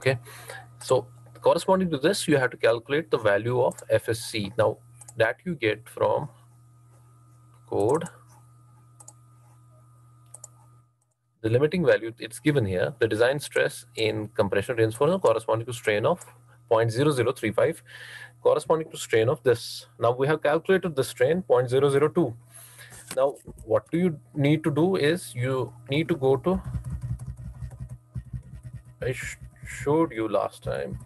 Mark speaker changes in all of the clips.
Speaker 1: Okay, so corresponding to this, you have to calculate the value of FSC. Now that you get from code the limiting value it's given here the design stress in compression reinforcement corresponding to strain of 0.0035 corresponding to strain of this. Now we have calculated the strain 0.002 now what do you need to do is you need to go to showed you last time.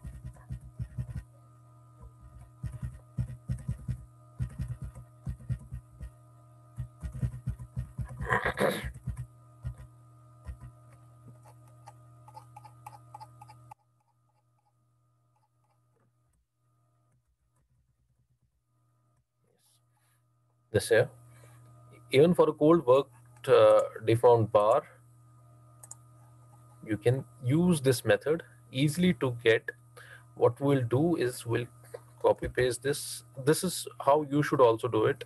Speaker 1: This here. Even for a cold worked uh, deformed bar you can use this method easily to get what we'll do is we'll copy paste this. This is how you should also do it.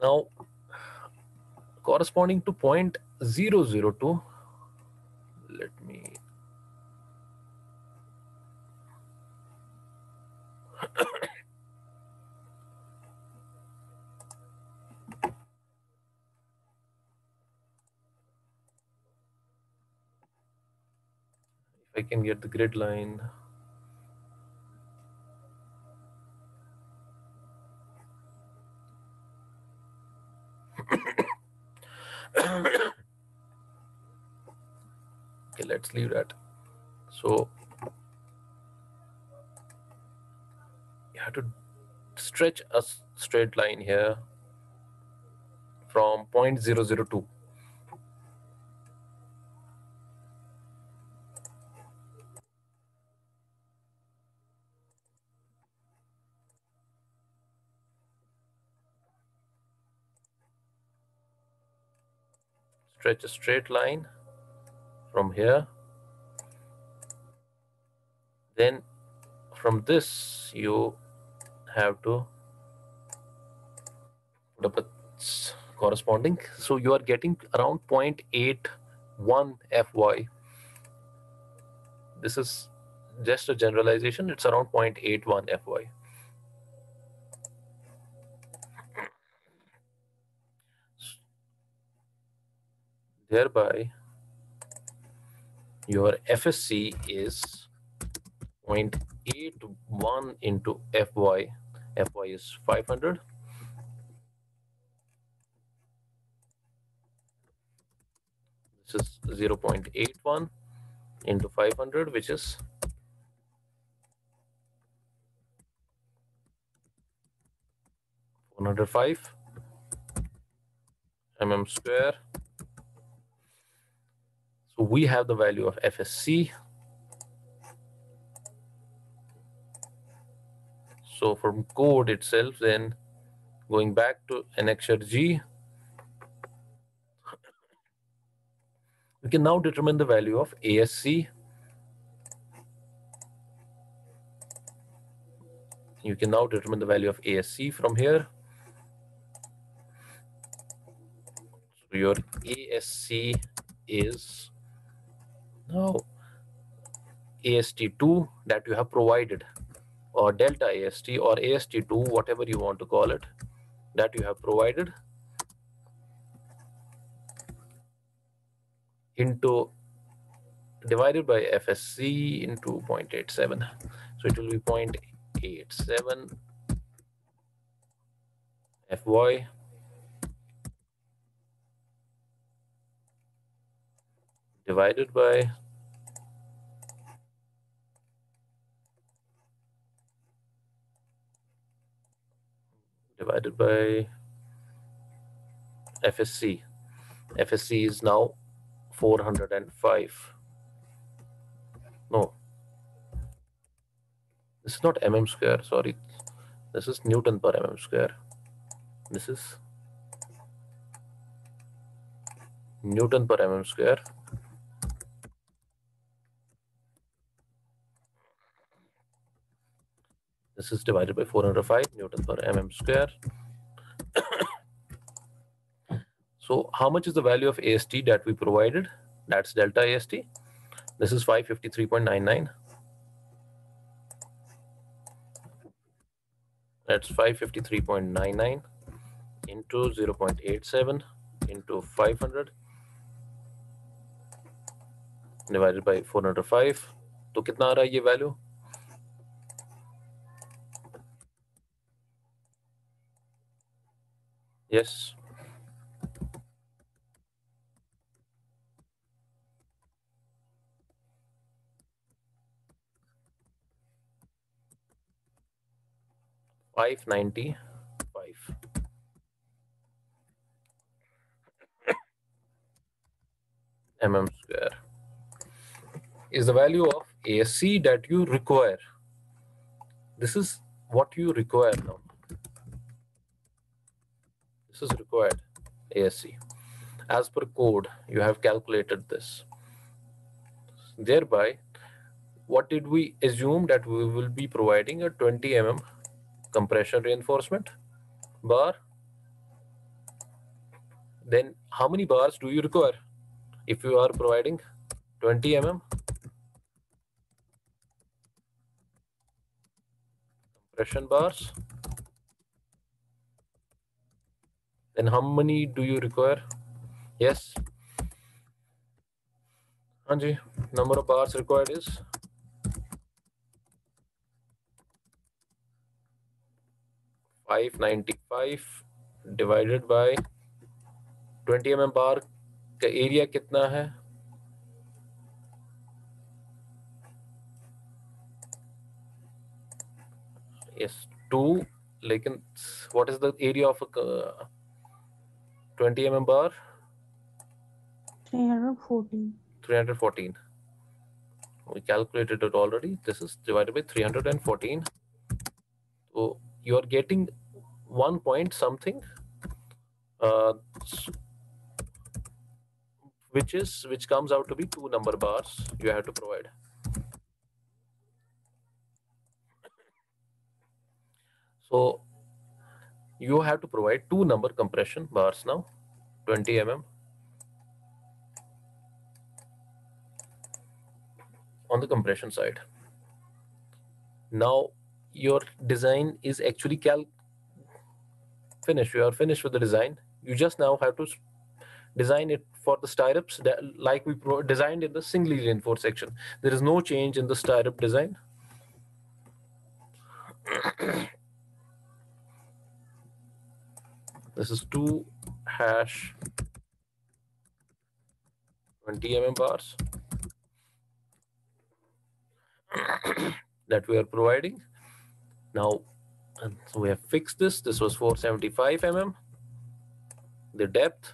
Speaker 1: Now, corresponding to point 002, let me if I can get the grid line. okay, let's leave that. So you have to stretch a straight line here from 0.002. stretch a straight line from here. Then from this you have to put up a corresponding. So you are getting around 0.81 fy this is just a generalization. It's around 0.81 fy thereby your FSC is 0.81 into FY. FY is 500. This is 0.81 into 500, which is one hundred five mm square so we have the value of FSC. So from code itself, then going back to annexure G, we can now determine the value of ASC. You can now determine the value of ASC from here. So your ASC is now AST2 that you have provided or delta AST or AST2 whatever you want to call it that you have provided into divided by FSC into 0.87 so it will be 0.87 FY divided by divided by FSC. FSC is now 405. No, this is not mm square, sorry. This is Newton per mm square. This is Newton per mm square This is divided by 405 Newton per mm square. so how much is the value of AST that we provided? That's delta AST. This is 553.99. That's 553.99 into 0.87 into 500 divided by 405 तो कितना आ रहा है ये value Yes. Five ninety five. mm square is the value of AC that you require. This is what you require now. Is required ASC. As per code, you have calculated this. Thereby, what did we assume that we will be providing a 20 mm compression reinforcement bar? Then how many bars do you require if you are providing 20 mm compression bars then how many do you require yes Anji, number of bars required is five ninety five divided by twenty M M बार का area कितना है yes two लेकिन what is the area of a uh, 20 mm bar
Speaker 2: 314.
Speaker 1: 314 we calculated it already. This is divided by 314 so you are getting one point something uh, which is which comes out to be two number bars you have to provide. So you have to provide two number compression bars now 20 mm on the compression side. Now your design is actually cal finished. You are finished with the design. You just now have to design it for the stirrups that like we designed in the singly reinforced section. There is no change in the stirrup design. This is two hash 20 mm bars that we are providing. Now, and so we have fixed this. This was 475 mm. The depth,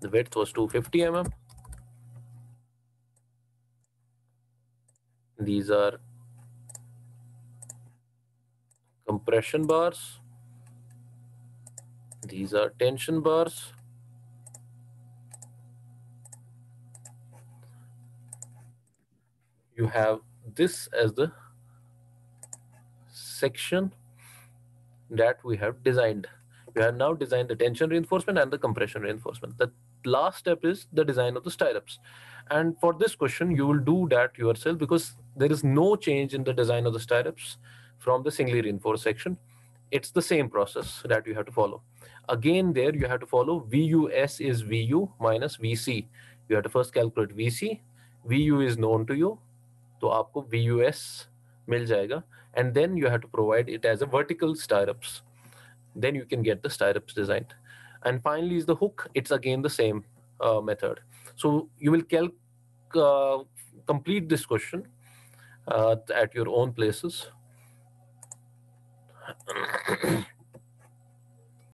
Speaker 1: the width was 250 mm. These are compression bars. These are tension bars. You have this as the section that we have designed. We have now designed the tension reinforcement and the compression reinforcement. The last step is the design of the stirrups. And for this question, you will do that yourself because there is no change in the design of the stirrups from the singly reinforced section. It's the same process that you have to follow. Again, there you have to follow VUS is VU minus VC. You have to first calculate VC. VU is known to you. तो आपको VUS मिल जाएगा and then you have to provide it as a vertical stirrups then you can get the stirrups designed and finally is the hook it's again the same uh, method so you will calc uh, complete this question uh, at your own places